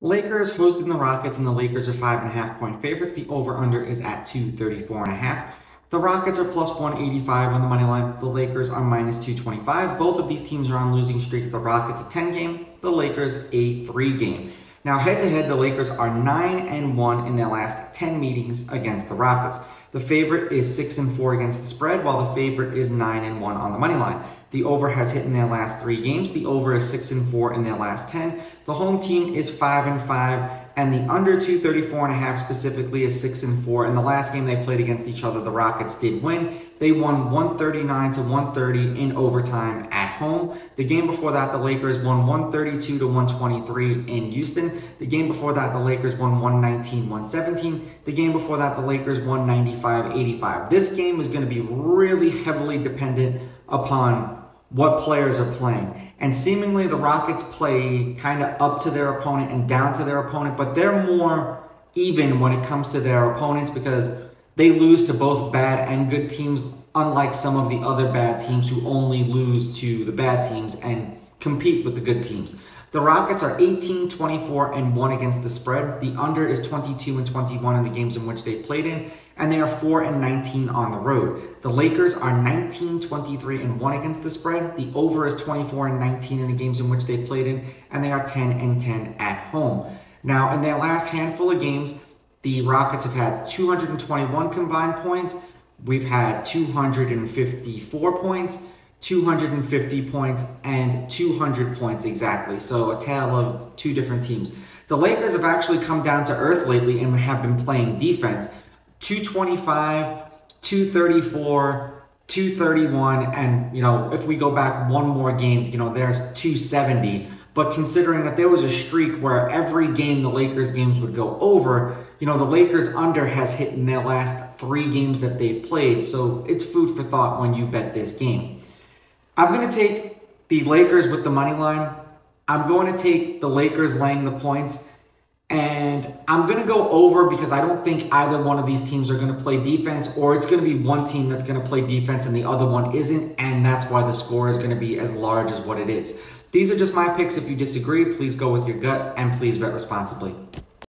Lakers hosting the Rockets, and the Lakers are five and a half point favorites. The over under is at 234 and a half. The Rockets are plus 185 on the money line. The Lakers are minus 225. Both of these teams are on losing streaks. The Rockets a 10 game, the Lakers a 3 game. Now, head to head, the Lakers are 9 and 1 in their last 10 meetings against the Rockets. The favorite is 6 and 4 against the spread, while the favorite is 9 and 1 on the money line. The over has hit in their last 3 games. The over is 6 and 4 in their last 10. The home team is 5 and 5 and the under 234 and a half specifically is 6 and 4. In the last game they played against each other, the Rockets did win. They won 139 to 130 in overtime at home. The game before that, the Lakers won 132 to 123 in Houston. The game before that, the Lakers won 119 117. The game before that, the Lakers won 95 85. This game is going to be really heavily dependent upon what players are playing. And seemingly the Rockets play kind of up to their opponent and down to their opponent, but they're more even when it comes to their opponents because they lose to both bad and good teams, unlike some of the other bad teams who only lose to the bad teams and compete with the good teams. The Rockets are 18, 24, and 1 against the spread. The under is 22 and 21 in the games in which they played in, and they are 4 and 19 on the road. The Lakers are 19, 23, and 1 against the spread. The over is 24 and 19 in the games in which they played in, and they are 10 and 10 at home. Now, in their last handful of games, the Rockets have had 221 combined points. We've had 254 points. 250 points and 200 points exactly. So a tale of two different teams. The Lakers have actually come down to earth lately and have been playing defense. 225, 234, 231, and you know, if we go back one more game, you know, there's 270. But considering that there was a streak where every game the Lakers games would go over, you know, the Lakers under has hit in their last three games that they've played. So it's food for thought when you bet this game. I'm going to take the Lakers with the money line. I'm going to take the Lakers laying the points. And I'm going to go over because I don't think either one of these teams are going to play defense, or it's going to be one team that's going to play defense and the other one isn't. And that's why the score is going to be as large as what it is. These are just my picks. If you disagree, please go with your gut and please bet responsibly.